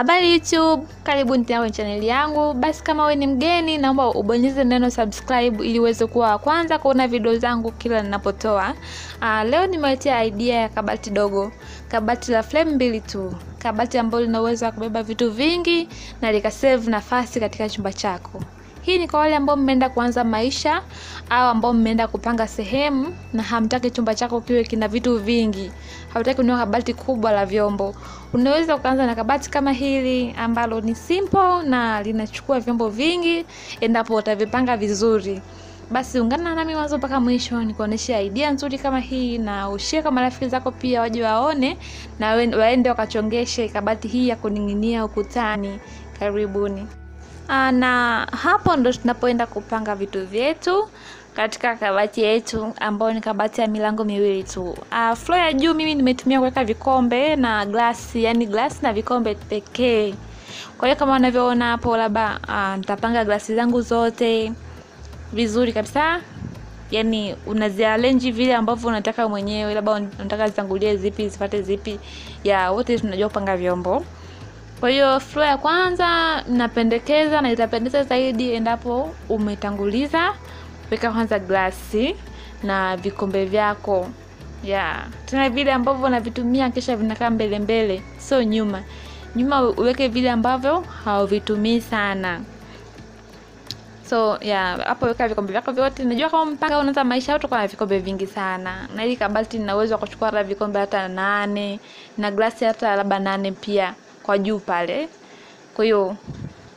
Habari YouTube, karibuni tena kwenye chaneli yangu. Basi kama wewe ni mgeni, naomba ubonyeze neno subscribe ili uweze kuwa wa kwanza kuona video zangu kila ninapotoa. Uh, leo nimewaletea idea ya kabati dogo, kabati la frame mbili tu, kabati ambalo lina uwezo wa kubeba vitu vingi na likasave nafasi katika chumba chako. Hii ni kwa wale ambao mmeenda kuanza maisha au ambao mmeenda kupanga sehemu na hamtaki chumba chako kiwe kina vitu vingi, hautaki kununua kabati kubwa la vyombo. Unaweza ukaanza na kabati kama hili ambalo ni simple na linachukua vyombo vingi endapo utavipanga vizuri. Basi ungana nami mwanzo mpaka mwisho nikuoneshe idea nzuri kama hii, na ushie kwa marafiki zako pia waje waone na waende wakachongeshe kabati hii ya kuning'inia ukutani. Karibuni. Aa, na hapo ndo tunapoenda kupanga vitu vyetu katika kabati yetu ambayo ni kabati ya milango miwili tu. Uh, floor ya juu mimi nimetumia kuweka vikombe na glasi, yani glasi na vikombe pekee. Kwa hiyo kama unavyoona hapo, labda uh, nitapanga glasi zangu zote vizuri kabisa, yani unaziarrange vile ambavyo unataka mwenyewe, labda unataka zitangulie zipi zifate zipi, ya wote tunajua kupanga vyombo. Kwa hiyo flow ya kwanza napendekeza na itapendeza zaidi endapo umetanguliza weka kwanza glasi na vikombe vyako ya tena vile ambavyo unavitumia kisha vinakaa mbele mbele, sio nyuma. Nyuma uweke vile ambavyo hauvitumii sana. So ya hapo weka vikombe vyako vyote. Najua kama mpaka unaanza maisha yako kwa vikombe vingi sana, na hili kabati lina uwezo wa kuchukua hata vikombe hata nane na glasi hata labda nane pia kwa juu pale. Kwa hiyo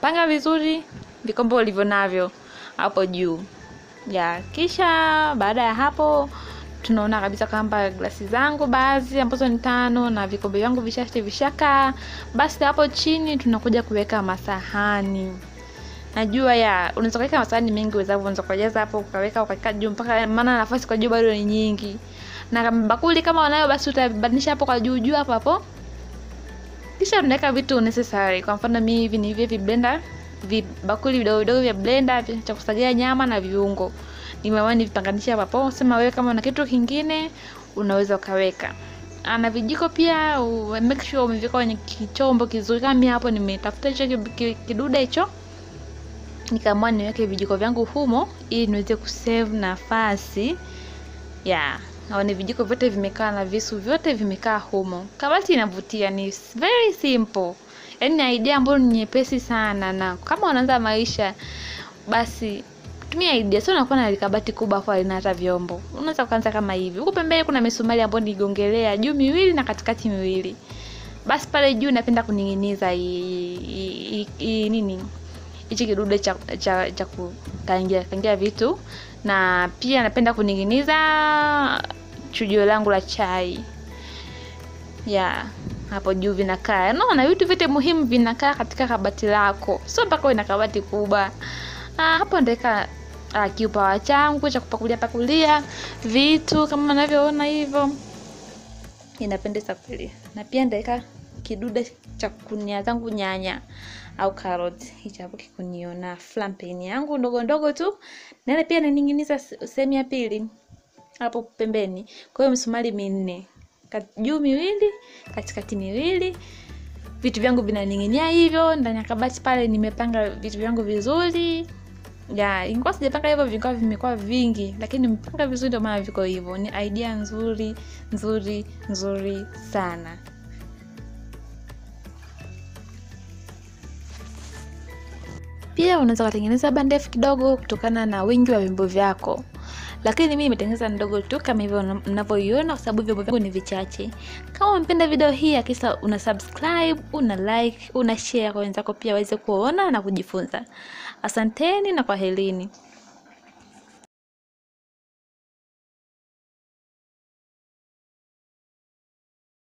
panga vizuri vikombe ulivyo navyo hapo juu ya kisha baada ya hapo tunaona kabisa kwamba glasi zangu baadhi ambazo ni tano na vikombe vyangu vichache vishakaa Basi hapo chini tunakuja kuweka masahani. Najua ya unaweza kuweka masahani mengi uwezavyo unaweza kujaza hapo ukaweka ukaweka juu mpaka, maana nafasi kwa juu bado ni nyingi, na bakuli kama wanayo basi utabadilisha hapo kwa juu juu hapo hapo, kisha tunaweka vitu necessary. Kwa mfano mimi hivi ni hivi vibenda vibakuli vidogo vidogo vya blender cha kusagia nyama na viungo, nimeamua nivipanganisha hapo. Sema wewe kama una kitu kingine unaweza ukaweka ana vijiko pia, make sure umeviweka kwenye kichombo kizuri. Kama hapo nimetafuta hicho kidude hicho, nikaamua niweke vijiko vyangu humo ili niweze kusave nafasi ya na ni vijiko vyote vimekaa na visu vyote vimekaa humo. Kabati inavutia, ni very simple Yaani ni idea ambayo ni nyepesi sana, na kama unaanza maisha basi tumia idea, sio unakuwa na kabati kubwa kwa lina hata vyombo. Unaweza kuanza kama hivi. Huko pembeni kuna misumari ambayo nigongelea juu miwili na katikati miwili. Basi pale juu napenda kuning'iniza hii nini hichi kidude cha cha, cha kukangia kangia vitu, na pia napenda kuning'iniza chujio langu la chai. Ya hapo juu vinakaa. No, na vitu vyote muhimu vinakaa katika kabati lako, sio mpaka ina na kabati kubwa. Ah, hapo ndeka ah, kiupawa changu cha kupakulia pakulia vitu kama unavyoona hivyo, inapendeza kweli. Na pia ndeka kidude cha kunia zangu nyanya au carrot. hicho hapo kikunio na flampeni yangu ndogo ndogo tu, na pia naning'iniza sehemu ya pili hapo pembeni. Kwa hiyo misumari minne juu miwili katikati miwili, vitu vyangu vinaning'inia hivyo ndani ya kabati pale. Nimepanga vitu vyangu vizuri ya, ingawa sijapanga hivyo vikawa vimekuwa vingi, lakini nimepanga vizuri, ndio maana viko hivyo. Ni idea nzuri nzuri nzuri sana. Pia unaweza kutengeneza bandefu kidogo kutokana na wingi wa vyombo vyako lakini mimi nimetengeneza ndogo tu kama hivyo mnavyoiona, kwa sababu vyombo vyangu ni vichache. Kama umependa video hii, akisa una subscribe, una like, una share kwa wenzako pia waweze kuona na kujifunza. Asanteni na kwaherini.